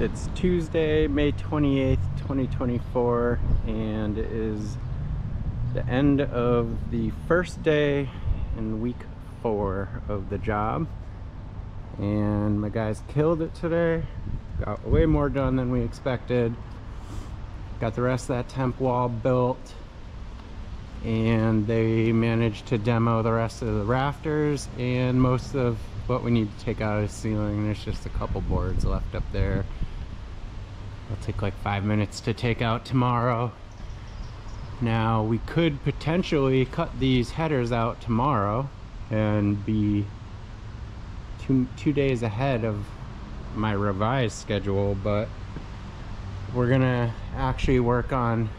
It's Tuesday, May 28th, 2024, and it is the end of the first day in week four of the job. And my guys killed it today. Got way more done than we expected. Got the rest of that temp wall built. And they managed to demo the rest of the rafters and most of what we need to take out of the ceiling. There's just a couple boards left up there. It'll take like five minutes to take out tomorrow. Now we could potentially cut these headers out tomorrow and be two, two days ahead of my revised schedule, but we're gonna actually work on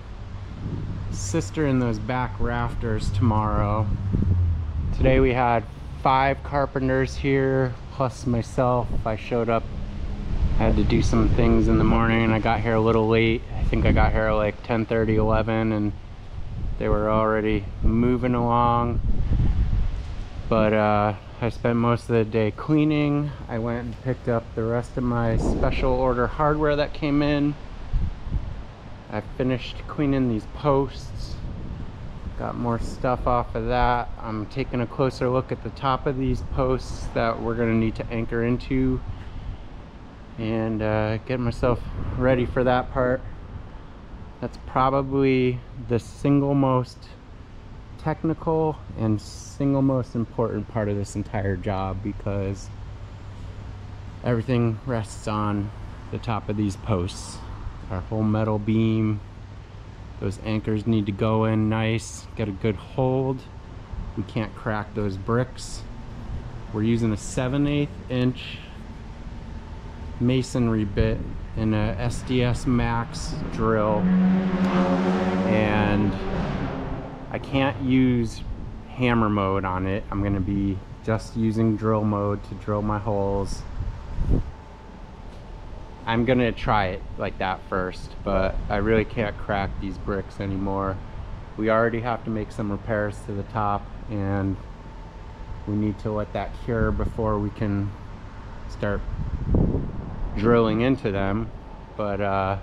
sister in those back rafters tomorrow. Today we had five carpenters here plus myself. I showed up I had to do some things in the morning and I got here a little late. I think I got here like 10 30 11 and they were already moving along but uh, I spent most of the day cleaning. I went and picked up the rest of my special order hardware that came in. I finished cleaning these posts. Got more stuff off of that. I'm taking a closer look at the top of these posts that we're gonna need to anchor into and uh, get myself ready for that part. That's probably the single most technical and single most important part of this entire job because everything rests on the top of these posts. Our whole metal beam, those anchors need to go in nice, get a good hold. We can't crack those bricks. We're using a 7 8 inch masonry bit in a SDS Max drill and I can't use hammer mode on it. I'm gonna be just using drill mode to drill my holes. I'm gonna try it like that first, but I really can't crack these bricks anymore. We already have to make some repairs to the top and we need to let that cure before we can start drilling into them but uh,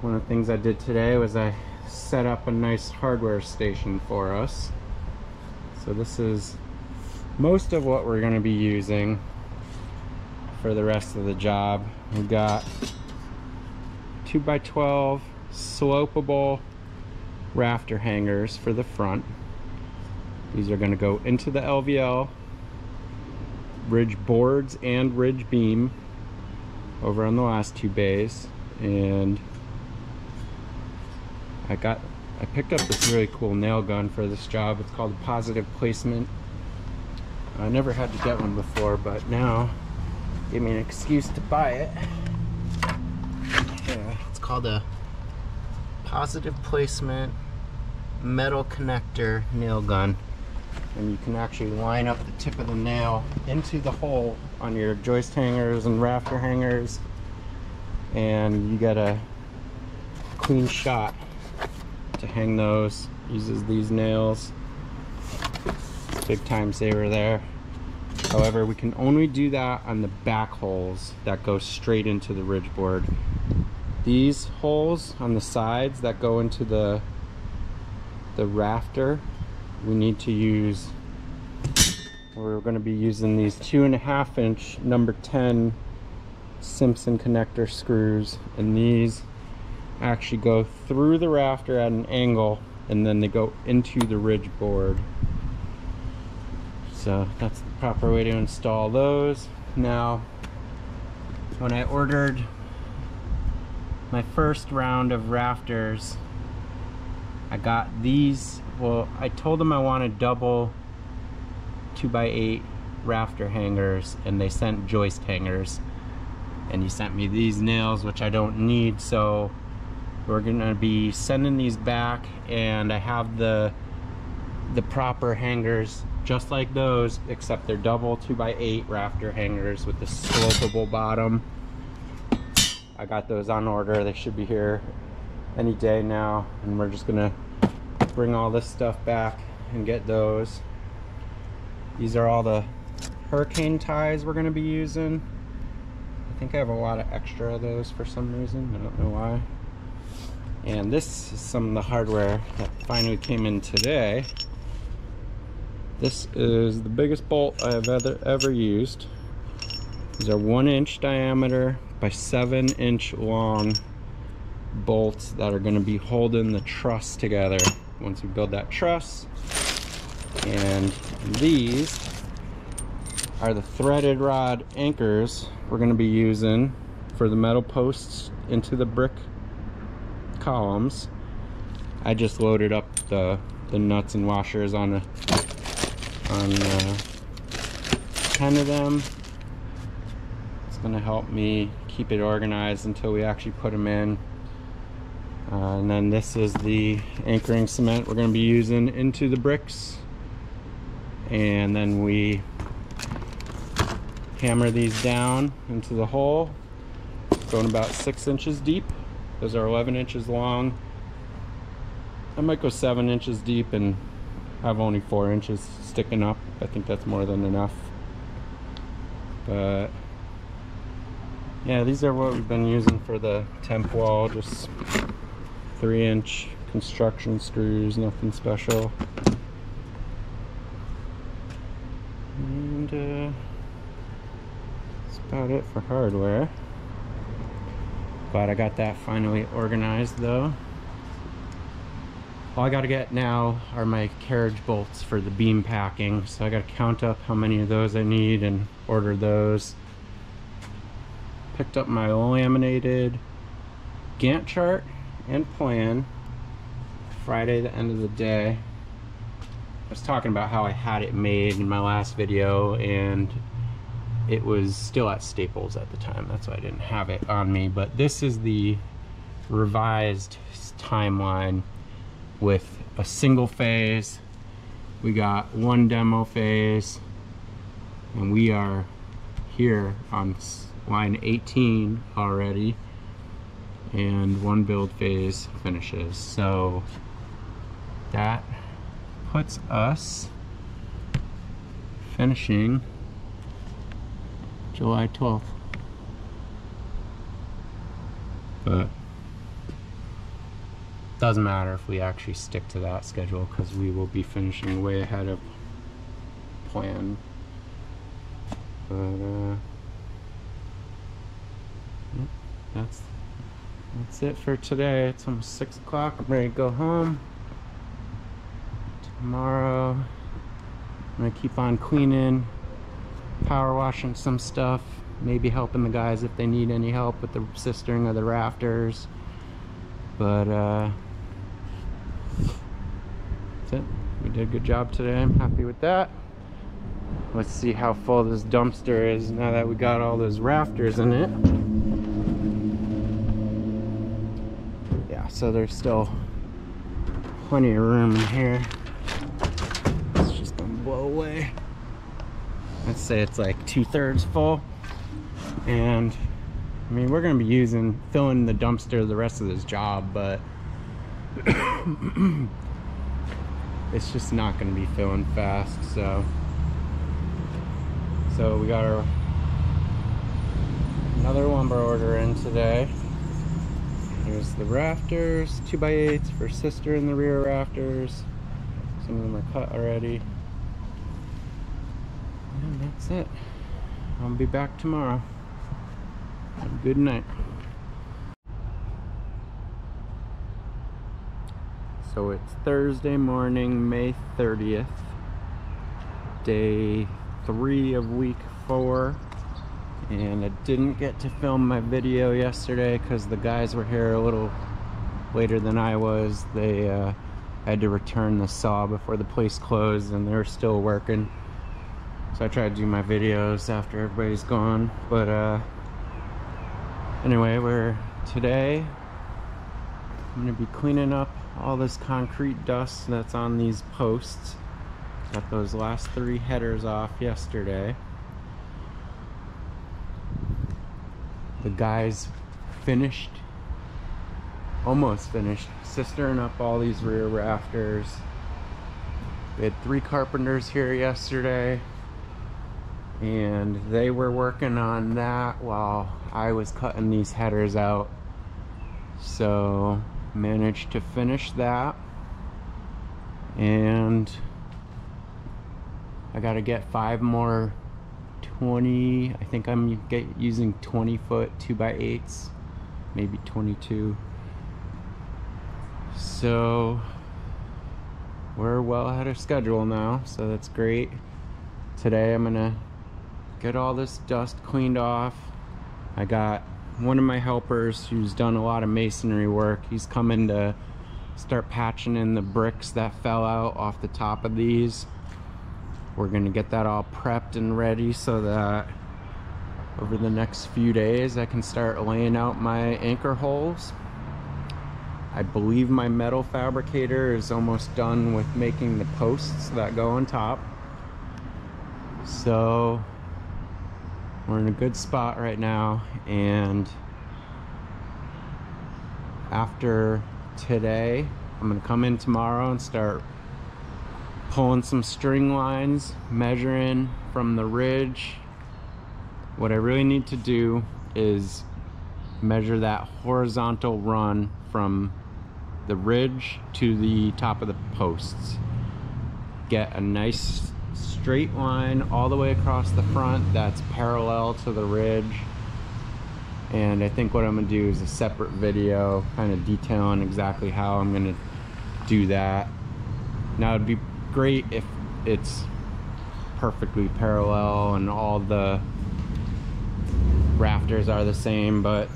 one of the things I did today was I set up a nice hardware station for us. So this is most of what we're going to be using for the rest of the job. We've got 2 by 12 slopable rafter hangers for the front. These are going to go into the LVL ridge boards and ridge beam over on the last two bays and I got I picked up this really cool nail gun for this job. It's called positive placement. I never had to get one before but now give me an excuse to buy it. Yeah it's called a positive placement metal connector nail gun and you can actually line up the tip of the nail into the hole on your joist hangers and rafter hangers. And you get a clean shot to hang those. Uses these nails. Big time saver there. However we can only do that on the back holes that go straight into the ridge board. These holes on the sides that go into the the rafter we need to use we're going to be using these two and a half inch number 10 Simpson connector screws and these actually go through the rafter at an angle and then they go into the ridge board. So that's the proper way to install those. Now when I ordered my first round of rafters I got these well I told them I wanted double 2x8 rafter hangers and they sent joist hangers. And he sent me these nails which I don't need so we're gonna be sending these back and I have the the proper hangers just like those except they're double 2x8 rafter hangers with the slopable bottom. I got those on order. They should be here any day now and we're just gonna bring all this stuff back and get those these are all the hurricane ties we're going to be using I think I have a lot of extra of those for some reason. I don't know why. And this is some of the hardware that finally came in today. This is the biggest bolt I've ever, ever used. These are one inch diameter by seven inch long bolts that are gonna be holding the truss together once we build that truss. And these are the threaded rod anchors we're gonna be using for the metal posts into the brick columns. I just loaded up the, the nuts and washers on, a, on uh, 10 of them. It's gonna help me keep it organized until we actually put them in. Uh, and then this is the anchoring cement we're going to be using into the bricks. And then we hammer these down into the hole, going about six inches deep. Those are 11 inches long. I might go seven inches deep and have only four inches sticking up. I think that's more than enough. But yeah, these are what we've been using for the temp wall, just three inch construction screws, nothing special. And uh, that's about it for hardware. Glad I got that finally organized though. All I gotta get now are my carriage bolts for the beam packing. So I gotta count up how many of those I need and order those. Picked up my laminated Gantt chart and plan Friday the end of the day. I was talking about how I had it made in my last video and it was still at Staples at the time. That's why I didn't have it on me. But this is the revised timeline with a single phase. We got one demo phase and we are here on line 18 already and one build phase finishes. So that puts us finishing July 12th. But doesn't matter if we actually stick to that schedule because we will be finishing way ahead of plan. But uh, that's that's it for today. It's almost 6 o'clock. I'm ready to go home. Tomorrow, I'm going to keep on cleaning, power washing some stuff, maybe helping the guys if they need any help with the sistering of the rafters. But, uh, that's it. We did a good job today. I'm happy with that. Let's see how full this dumpster is now that we got all those rafters in it. So there's still plenty of room in here. It's just gonna blow away. Let's say it's like two thirds full. And I mean, we're gonna be using, filling the dumpster the rest of this job, but it's just not gonna be filling fast, so. So we got our another lumber order in today. There's the rafters, 2x8s for sister in the rear rafters. Some of them are cut already. And that's it. I'll be back tomorrow. Have a good night. So it's Thursday morning, May 30th, day three of week four and I didn't get to film my video yesterday because the guys were here a little later than I was. They uh, had to return the saw before the place closed and they were still working. So I tried to do my videos after everybody's gone. But uh, anyway, we're today I'm gonna be cleaning up all this concrete dust that's on these posts. Got those last three headers off yesterday. The guys finished. Almost finished. Sistering up all these rear rafters. We had three carpenters here yesterday. And they were working on that while I was cutting these headers out. So managed to finish that. And I gotta get five more 20 I think I'm using 20 foot 2 by 8s maybe 22 so we're well ahead of schedule now so that's great. Today I'm gonna get all this dust cleaned off. I got one of my helpers who's done a lot of masonry work. He's coming to start patching in the bricks that fell out off the top of these we're gonna get that all prepped and ready so that over the next few days I can start laying out my anchor holes. I believe my metal fabricator is almost done with making the posts that go on top. So we're in a good spot right now and after today I'm gonna come in tomorrow and start pulling some string lines measuring from the ridge. What I really need to do is measure that horizontal run from the ridge to the top of the posts. Get a nice straight line all the way across the front that's parallel to the ridge. And I think what I'm gonna do is a separate video kind of detailing exactly how I'm gonna do that. Now it'd be great if it's perfectly parallel and all the rafters are the same but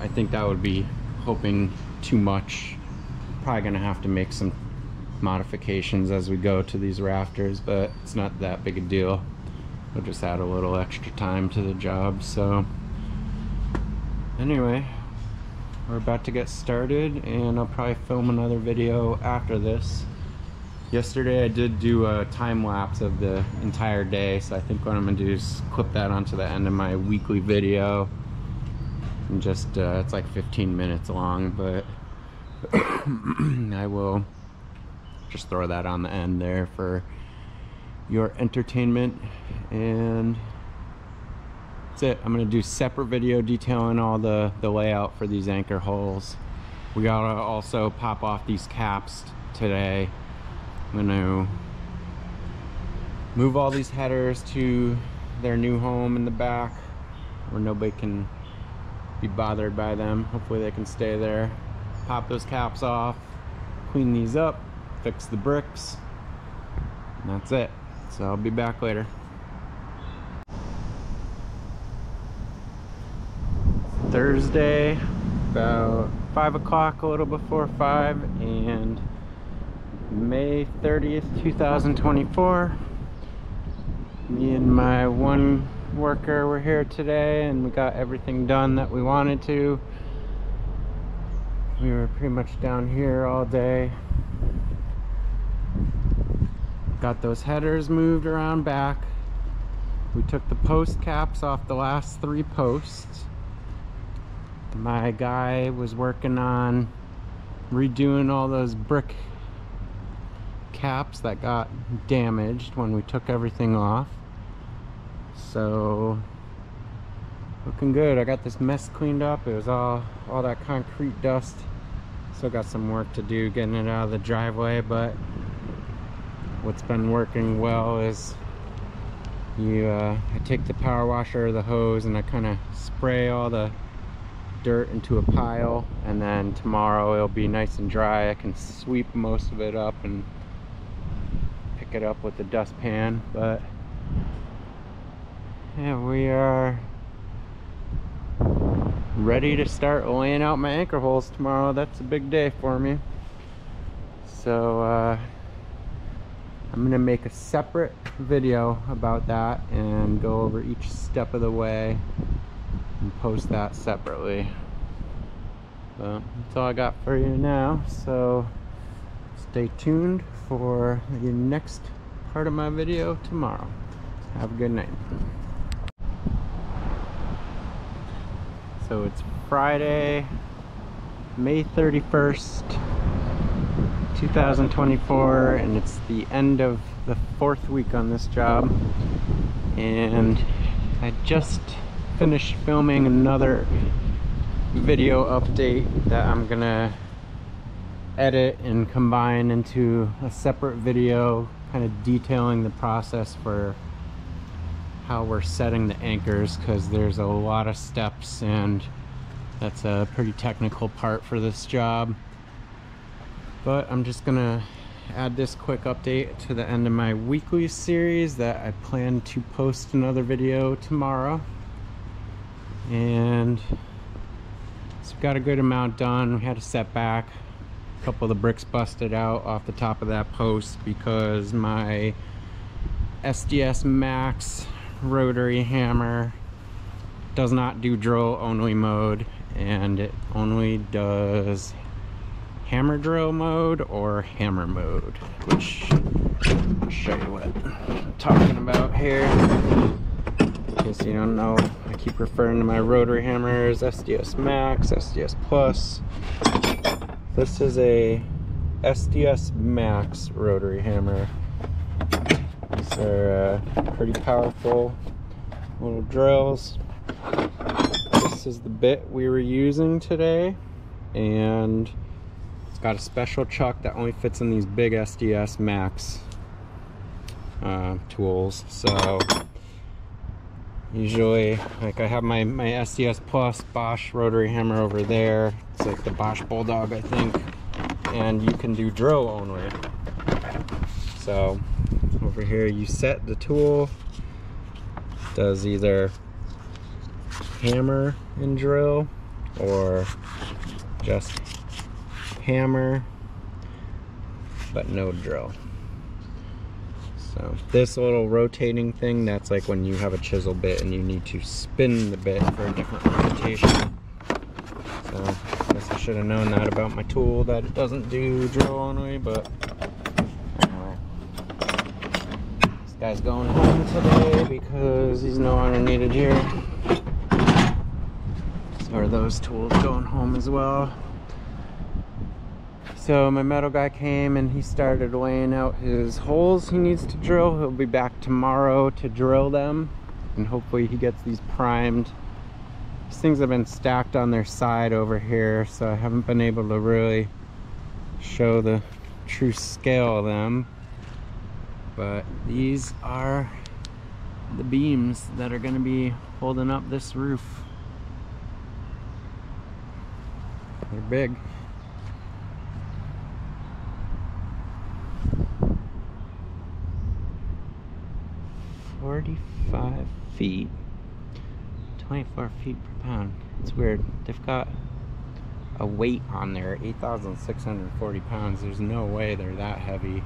I think that would be hoping too much. Probably gonna have to make some modifications as we go to these rafters but it's not that big a deal. We'll just add a little extra time to the job so. Anyway we're about to get started and I'll probably film another video after this yesterday I did do a time lapse of the entire day so I think what I'm gonna do is clip that onto the end of my weekly video. And just uh, it's like 15 minutes long but I will just throw that on the end there for your entertainment. And that's it. I'm gonna do separate video detailing all the the layout for these anchor holes. We gotta also pop off these caps today I'm gonna move all these headers to their new home in the back where nobody can be bothered by them. Hopefully they can stay there. Pop those caps off, clean these up, fix the bricks, and that's it. So I'll be back later. Thursday, about 5 o'clock, a little before 5, and May 30th, 2024. Me and my one worker were here today and we got everything done that we wanted to. We were pretty much down here all day. Got those headers moved around back. We took the post caps off the last three posts. My guy was working on redoing all those brick caps that got damaged when we took everything off. So looking good. I got this mess cleaned up. It was all all that concrete dust. Still got some work to do getting it out of the driveway, but what's been working well is you uh, I take the power washer or the hose and I kind of spray all the dirt into a pile and then tomorrow it'll be nice and dry I can sweep most of it up and it up with the dustpan, but yeah, we are ready to start laying out my anchor holes tomorrow. That's a big day for me. So uh, I'm gonna make a separate video about that and go over each step of the way and post that separately. But that's all I got for you now. So stay tuned for the next part of my video tomorrow. Have a good night. So it's Friday, May 31st, 2024, and it's the end of the fourth week on this job. and I just finished filming another video update that I'm gonna edit and combine into a separate video kind of detailing the process for how we're setting the anchors because there's a lot of steps and that's a pretty technical part for this job. But I'm just gonna add this quick update to the end of my weekly series that I plan to post another video tomorrow. And so we've got a good amount done. We had a setback a couple of the bricks busted out off the top of that post because my SDS Max rotary hammer does not do drill only mode and it only does hammer drill mode or hammer mode which I'll show you what I'm talking about here. In case you don't know I keep referring to my rotary hammers SDS Max SDS Plus this is a SDS Max rotary hammer these are uh, pretty powerful little drills this is the bit we were using today and it's got a special chuck that only fits in these big SDS Max uh, tools. So usually, like I have my, my SDS Plus Bosch rotary hammer over there. It's like the Bosch Bulldog, I think. And you can do drill only. So over here, you set the tool. Does either hammer and drill or just hammer but no drill so this little rotating thing that's like when you have a chisel bit and you need to spin the bit for a different rotation. So I guess I should have known that about my tool that it doesn't do drill only but anyway. This guy's going home today because he's no longer needed here. So are those tools going home as well so my metal guy came and he started laying out his holes he needs to drill. He'll be back tomorrow to drill them and hopefully he gets these primed. These things have been stacked on their side over here so I haven't been able to really show the true scale of them. But these are the beams that are going to be holding up this roof. They're big. 45 feet. 24 feet per pound. It's weird. They've got a weight on there 8,640 pounds. There's no way they're that heavy.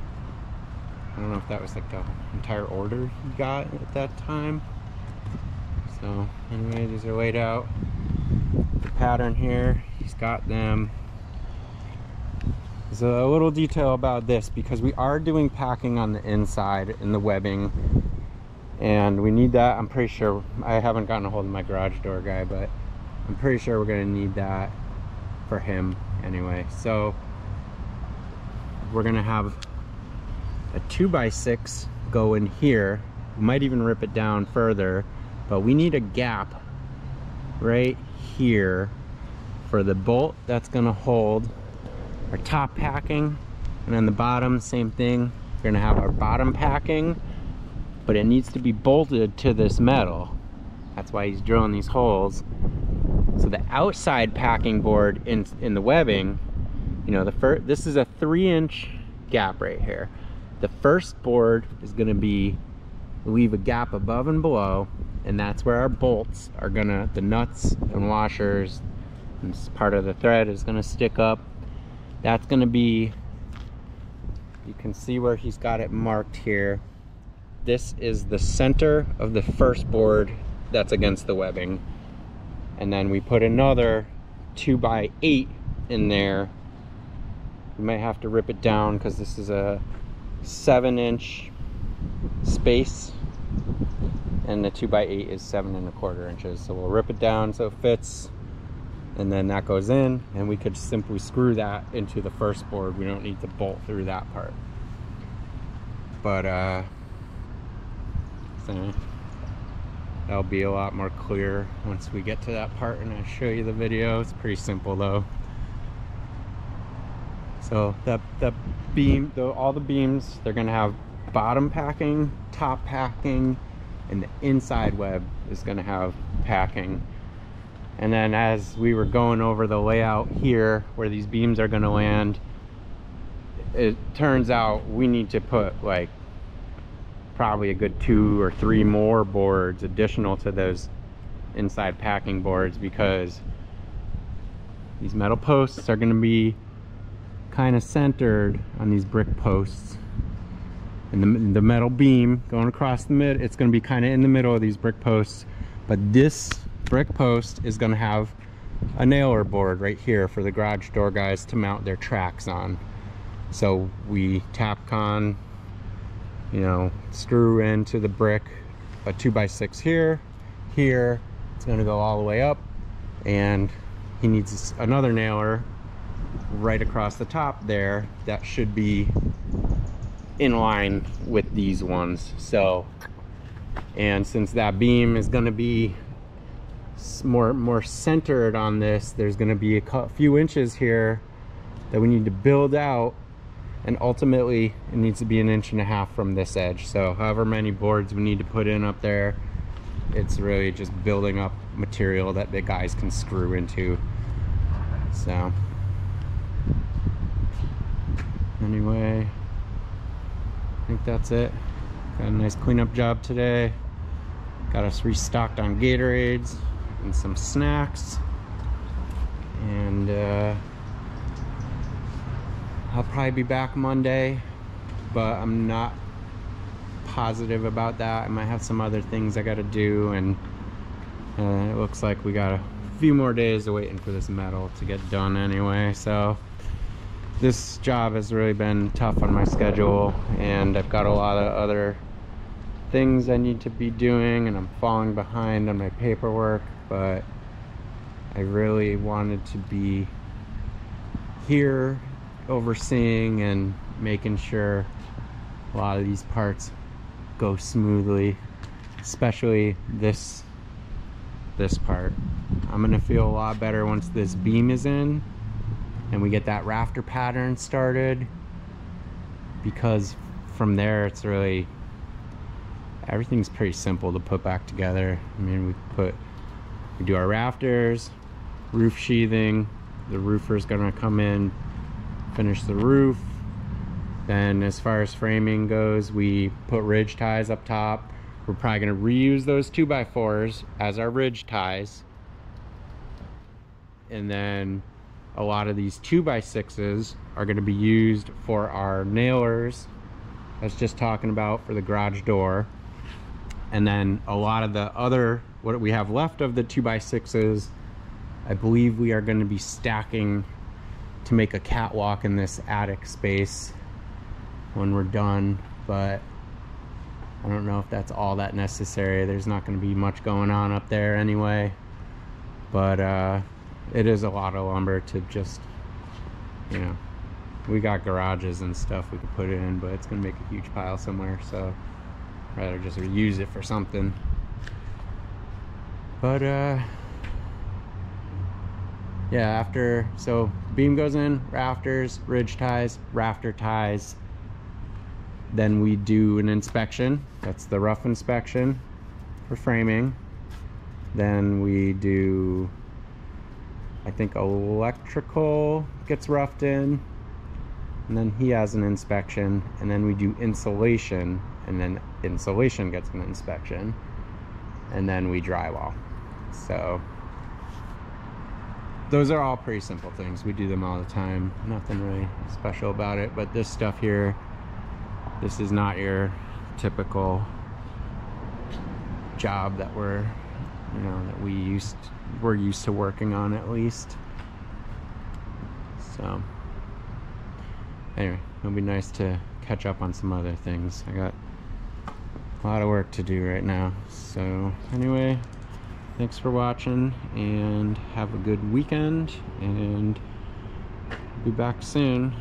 I don't know if that was like the entire order he got at that time. So anyway these are laid out. The pattern here he's got them. There's a little detail about this because we are doing packing on the inside in the webbing and we need that. I'm pretty sure i haven't gotten a hold of my garage door guy but i'm pretty sure we're to need that for him anyway. So we're to have a 2 by 6 go in here. We might even rip it down further but we need a gap right here for the bolt that's to hold our top packing. And then the bottom same thing. We're to have our bottom packing but it needs to be bolted to this metal. That's why he's drilling these holes. So the outside packing board in, in the webbing, you know, the first, this is a three inch gap right here. The first board is gonna be, leave a gap above and below, and that's where our bolts are gonna, the nuts and washers, and part of the thread is gonna stick up. That's gonna be, you can see where he's got it marked here this is the center of the first board that's against the webbing. And then we put another two by eight in there. We might have to rip it down because this is a seven inch space and the two by eight is seven and a quarter inches. So we'll rip it down so it fits and then that goes in and we could simply screw that into the first board. We don't need to bolt through that part. But uh, that'll be a lot more clear once we get to that part and I show you the video. It's pretty simple though. So the, the beam, the, all the beams, they're gonna have bottom packing, top packing, and the inside web is gonna have packing. And then as we were going over the layout here, where these beams are gonna land, it turns out we need to put like probably a good two or three more boards additional to those inside packing boards because these metal posts are going to be kind of centered on these brick posts. And the, the metal beam going across the mid it's going to be kind of in the middle of these brick posts. But this brick post is going to have a nailer board right here for the garage door guys to mount their tracks on. So we Tapcon, you know, screw into the brick a two by six here, here, it's gonna go all the way up and he needs another nailer right across the top there that should be in line with these ones. So, and since that beam is gonna be more more centered on this, there's gonna be a few inches here that we need to build out and ultimately it needs to be an inch and a half from this edge. So however many boards we need to put in up there it's really just building up material that the guys can screw into. So. Anyway I think that's it. Got a nice cleanup job today. Got us restocked on Gatorades and some snacks. And uh, I'll probably be back Monday, but I'm not positive about that. I might have some other things I gotta do and uh, it looks like we got a few more days of waiting for this metal to get done anyway. So this job has really been tough on my schedule and I've got a lot of other things I need to be doing and I'm falling behind on my paperwork, but I really wanted to be here overseeing and making sure a lot of these parts go smoothly especially this this part. I'm gonna feel a lot better once this beam is in and we get that rafter pattern started because from there it's really everything's pretty simple to put back together. I mean we put we do our rafters roof sheathing the roofer's gonna come in finish the roof. Then as far as framing goes, we put ridge ties up top. We're probably gonna reuse those two by fours as our ridge ties. And then a lot of these two by sixes are gonna be used for our nailers. I was just talking about for the garage door. And then a lot of the other, what we have left of the two by sixes, I believe we are gonna be stacking to make a catwalk in this attic space when we're done but I don't know if that's all that necessary. There's not going to be much going on up there anyway. But uh, it is a lot of lumber to just you know we got garages and stuff we could put in but it's gonna make a huge pile somewhere so rather just reuse it for something. But uh yeah after so beam goes in rafters ridge ties rafter ties. Then we do an inspection. That's the rough inspection for framing. Then we do I think electrical gets roughed in and then he has an inspection and then we do insulation and then insulation gets an inspection and then we drywall. So those are all pretty simple things. We do them all the time. Nothing really special about it. But this stuff here, this is not your typical job that we're, you know, that we used, we're used to working on at least. So, anyway, it'll be nice to catch up on some other things. I got a lot of work to do right now. So, anyway, thanks for watching and have a good weekend and be back soon.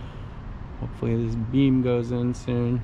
Hopefully this beam goes in soon